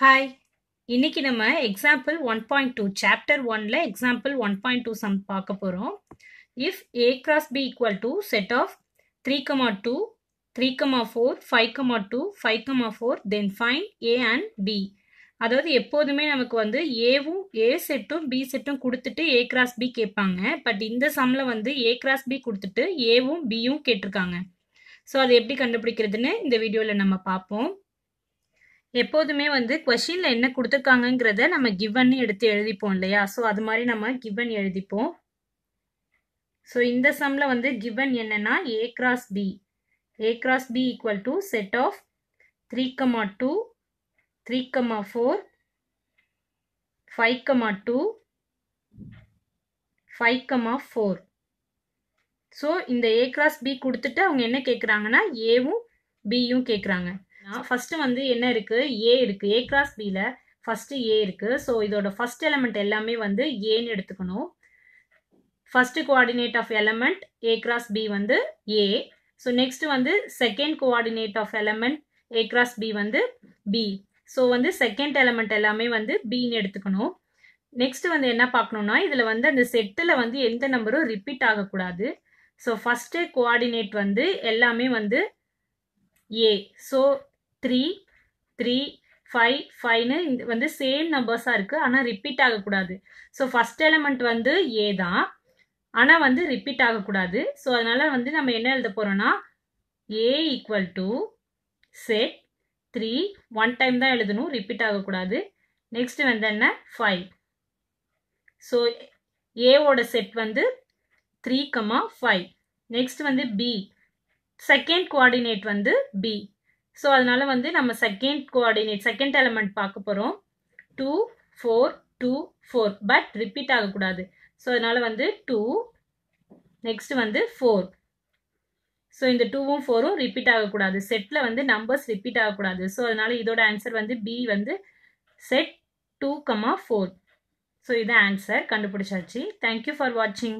Hi இன்னைக்கு நம்ம example one point two chapter ஒன்ல example one point two sum பார்க்க போகிறோம் if A cross B equal to set of three comma two three comma four five comma two five comma four then find A and B அதாவது எப்போதுமே நமக்கு வந்து ஏவும் ஏ செட்டும் B செட்டும் கொடுத்துட்டு A cross B கேட்பாங்க. பட் இந்த சம்மில் வந்து ஏ கிராஸ் பி கொடுத்துட்டு ஏவும் பியும் கேட்டிருக்காங்க. ஸோ அது எப்படி கண்டுபிடிக்கிறதுன்னு இந்த வீடியோவில் நம்ம பார்ப்போம். எப்போதுமே வந்து கொஷினில் என்ன கொடுத்துருக்காங்கங்கிறத நம்ம கிவன் எடுத்து எழுதிப்போம் இல்லையா? ஸோ அது மாதிரி நம்ம கிவன் எழுதிப்போம். ஸோ இந்த சம்மில் வந்து கிவன் என்னன்னா A cross B A cross B equal to set of three comma two three comma four five comma two five comma four so இந்த ஏ கிராஸ் பி கொடுத்துட்டு அவங்க என்ன கேட்குறாங்கன்னா ஏவும் பியும் கேட்குறாங்க ஃபர்ஸ்ட் வந்து என்ன இருக்கு? ஏ இருக்கு. ஏ கிராஸ் பியில் ஃபர்ஸ்ட் ஏ இருக்கு. ஸோ இதோட ஃபர்ஸ்ட் எலமெண்ட் எல்லாமே வந்து ஏன்னு எடுத்துக்கணும். First coordinate of element A cross B வந்து ஏ ஸோ நெக்ஸ்ட் வந்து second coordinate of element A cross B வந்து பி ஸோ வந்து செகண்ட் எலமெண்ட் எல்லாமே வந்து பின்னு எடுத்துக்கணும். நெக்ஸ்ட் வந்து என்ன பார்க்கணும்னா இதில் வந்து அந்த செட்டில் வந்து எந்த நம்பரும் ரிப்பீட் ஆகக்கூடாது. ஸோ ஃபஸ்ட்டு கோஆர்டினேட் வந்து எல்லாமே வந்து A so three three five ஃபைவ்னு வந்து சேம் நம்பர்ஸாக இருக்குது ஆனால் ரிப்பீட் ஆகக்கூடாது. ஸோ ஃபஸ்ட் எலமெண்ட் வந்து ஏ தான். ஆனால் வந்து ரிப்பீட் ஆகக்கூடாது. ஸோ அதனால் வந்து நம்ம என்ன எழுத போகிறோன்னா A equal to set three one time தான் எழுதணும். ரிப்பீட் ஆகக்கூடாது. நெக்ஸ்ட் வந்து என்ன? ஃபைவ் ஸோ ஏவோட செட் வந்து த்ரீ கமா ஃபைவ் நெக்ஸ்ட் வந்து பி செகண்ட் கோஆர்டினேட் வந்து பி ஸோ அதனால வந்து நம்ம செகண்ட் கோஆர்டினேட் செகண்ட் எலமெண்ட் பார்க்க போகிறோம் two four two four but repeat ஆகக்கூடாது. ஸோ அதனால வந்து டூ நெக்ஸ்ட் வந்து ஃபோர் ஸோ இந்த டூவும் ஃபோரும் ரிப்பீட் ஆகக்கூடாது. செட்டில் வந்து நம்பர்ஸ் ரிப்பீட் ஆகக்கூடாது. ஸோ அதனால இதோட ஆன்சர் வந்து பி வந்து set two comma four so இதான் ஆன்சர் கண்டுபிடிச்சாச்சு. தேங்க்யூ ஃபார் வாட்சிங்